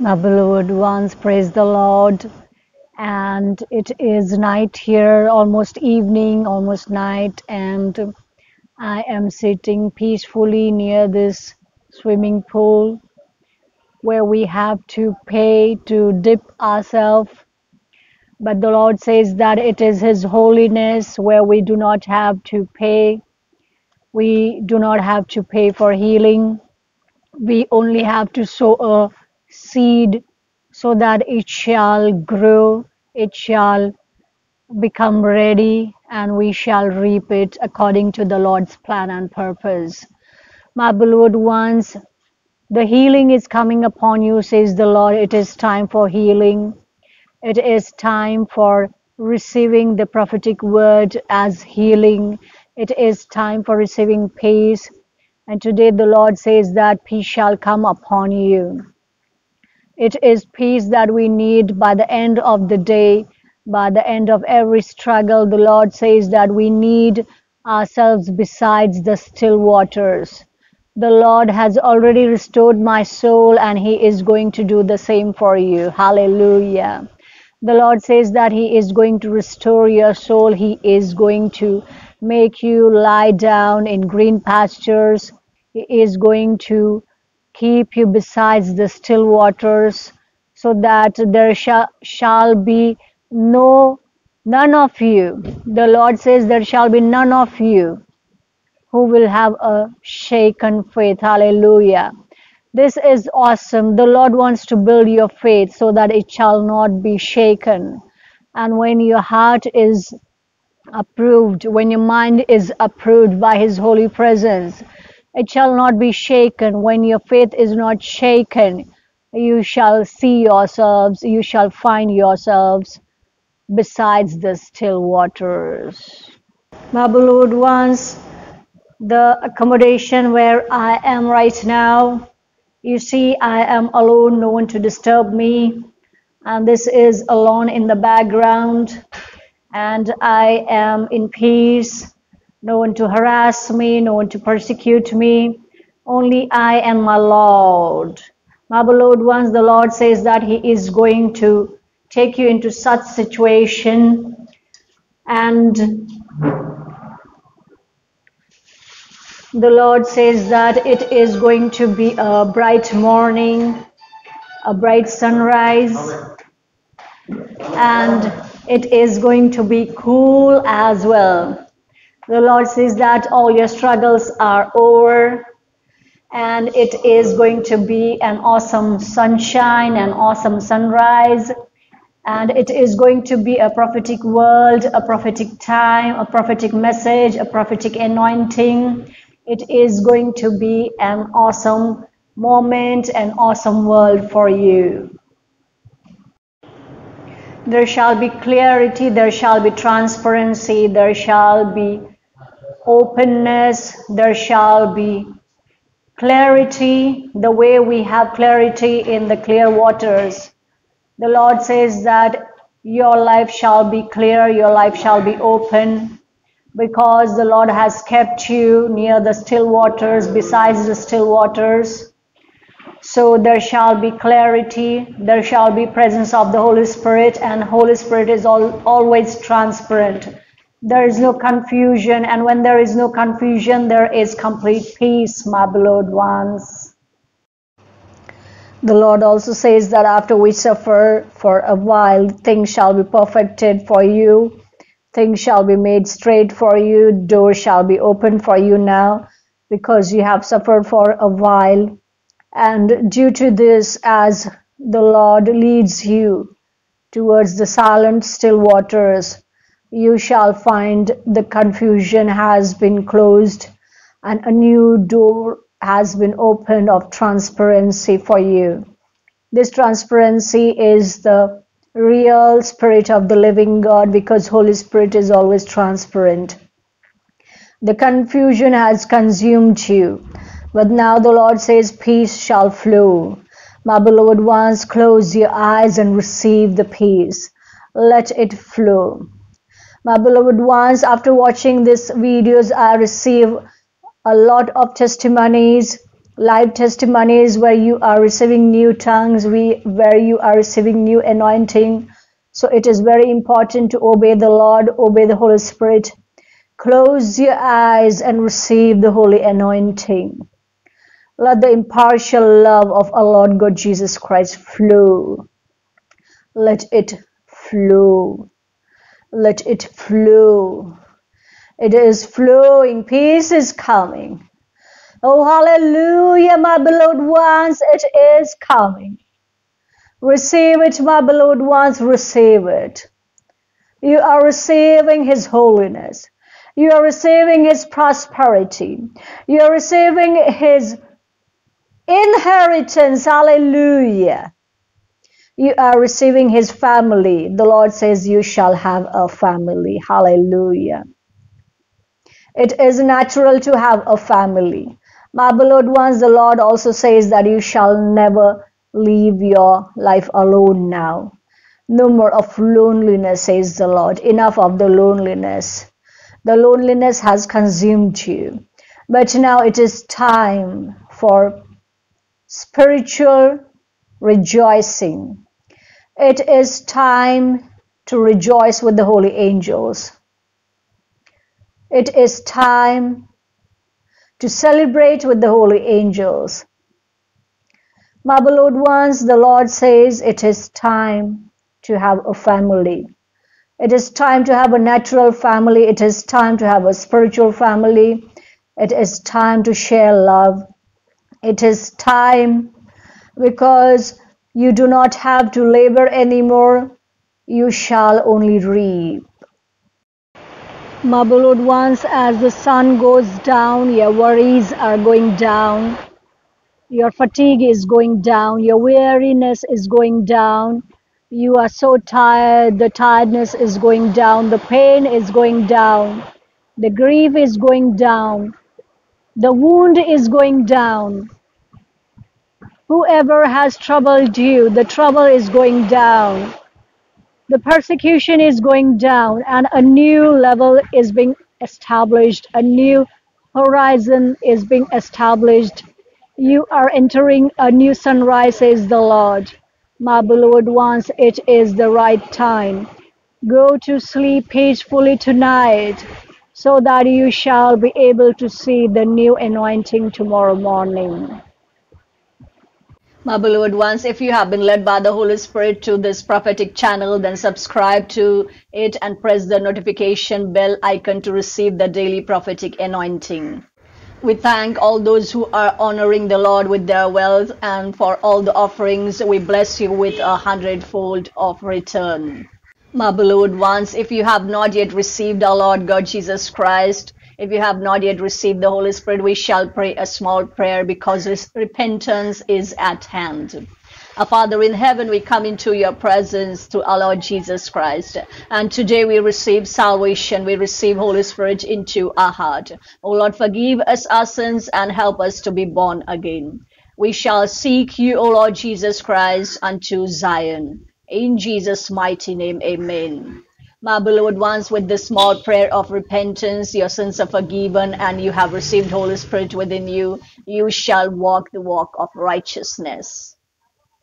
My beloved ones, praise the Lord. And it is night here, almost evening, almost night, and I am sitting peacefully near this swimming pool where we have to pay to dip ourselves. But the Lord says that it is His holiness where we do not have to pay. We do not have to pay for healing. We only have to sow a seed so that it shall grow, it shall become ready, and we shall reap it according to the Lord's plan and purpose. My beloved ones, the healing is coming upon you, says the Lord. It is time for healing. It is time for receiving the prophetic word as healing. It is time for receiving peace. And today the Lord says that peace shall come upon you. It is peace that we need by the end of the day, by the end of every struggle. The Lord says that we need ourselves besides the still waters. The Lord has already restored my soul and He is going to do the same for you. Hallelujah. The Lord says that He is going to restore your soul. He is going to make you lie down in green pastures. He is going to keep you besides the still waters so that there shall, shall be no none of you. The lord says there shall be none of you who will have a shaken faith. Hallelujah. This is awesome. The lord wants to build your faith so that it shall not be shaken. And when your heart is approved when your mind is approved by his holy presence it shall not be shaken. When your faith is not shaken, you shall see yourselves, you shall find yourselves besides the still waters. Beloved ones, the accommodation where I am right now, you see, I am alone, no one to disturb me. And this is alone in the background. And I am in peace no one to harass me, no one to persecute me. Only I and my Lord. My beloved ones, the Lord says that He is going to take you into such situation and the Lord says that it is going to be a bright morning, a bright sunrise, and it is going to be cool as well. The Lord says that all your struggles are over and it is going to be an awesome sunshine, an awesome sunrise, and it is going to be a prophetic world, a prophetic time, a prophetic message, a prophetic anointing. It is going to be an awesome moment, an awesome world for you. There shall be clarity, there shall be transparency, there shall be openness, there shall be clarity, the way we have clarity in the clear waters. The Lord says that your life shall be clear, your life shall be open, because the Lord has kept you near the still waters, besides the still waters. So there shall be clarity, there shall be presence of the Holy Spirit, and Holy Spirit is all, always transparent there is no confusion, and when there is no confusion, there is complete peace, my beloved ones. The Lord also says that after we suffer for a while, things shall be perfected for you, things shall be made straight for you, doors shall be opened for you now, because you have suffered for a while. And due to this, as the Lord leads you towards the silent, still waters, you shall find the confusion has been closed and a new door has been opened of transparency for you. This transparency is the real spirit of the living God because Holy Spirit is always transparent. The confusion has consumed you, but now the Lord says peace shall flow. My beloved ones, close your eyes and receive the peace. Let it flow. My beloved ones, after watching these videos, I receive a lot of testimonies live testimonies where you are receiving new tongues, we, where you are receiving new anointing. So it is very important to obey the Lord, obey the Holy Spirit. Close your eyes and receive the holy anointing. Let the impartial love of our Lord God Jesus Christ flow. Let it flow. Let it flow. It is flowing. Peace is coming. Oh, hallelujah, my beloved ones, it is coming. Receive it, my beloved ones, receive it. You are receiving His holiness. You are receiving His prosperity. You are receiving His inheritance. Hallelujah. You are receiving His family. The Lord says you shall have a family. Hallelujah. It is natural to have a family. My beloved ones, the Lord also says that you shall never leave your life alone now. No more of loneliness, says the Lord. Enough of the loneliness. The loneliness has consumed you. But now it is time for spiritual rejoicing. It is time to rejoice with the holy angels. It is time to celebrate with the holy angels. My beloved ones, the Lord says it is time to have a family. It is time to have a natural family. It is time to have a spiritual family. It is time to share love. It is time because you do not have to labor anymore. You shall only reap. My ones, as the sun goes down, your worries are going down, your fatigue is going down, your weariness is going down. You are so tired, the tiredness is going down, the pain is going down, the grief is going down, the wound is going down. Whoever has troubled you, the trouble is going down the persecution is going down and a new level is being established, a new horizon is being established. You are entering a new sunrise, says the Lord. My beloved ones, it is the right time. Go to sleep peacefully tonight so that you shall be able to see the new anointing tomorrow morning. My beloved ones, if you have been led by the Holy Spirit to this prophetic channel, then subscribe to it and press the notification bell icon to receive the daily prophetic anointing. We thank all those who are honoring the Lord with their wealth and for all the offerings. We bless you with a hundredfold of return. My beloved ones, if you have not yet received our Lord God Jesus Christ, if you have not yet received the Holy Spirit, we shall pray a small prayer because repentance is at hand. Our Father in heaven, we come into your presence to our Lord Jesus Christ. And today we receive salvation. We receive Holy Spirit into our heart. O Lord, forgive us our sins and help us to be born again. We shall seek you, O Lord Jesus Christ, unto Zion. In Jesus' mighty name, amen. My beloved ones, with this small prayer of repentance, your sins are forgiven and you have received Holy Spirit within you. You shall walk the walk of righteousness.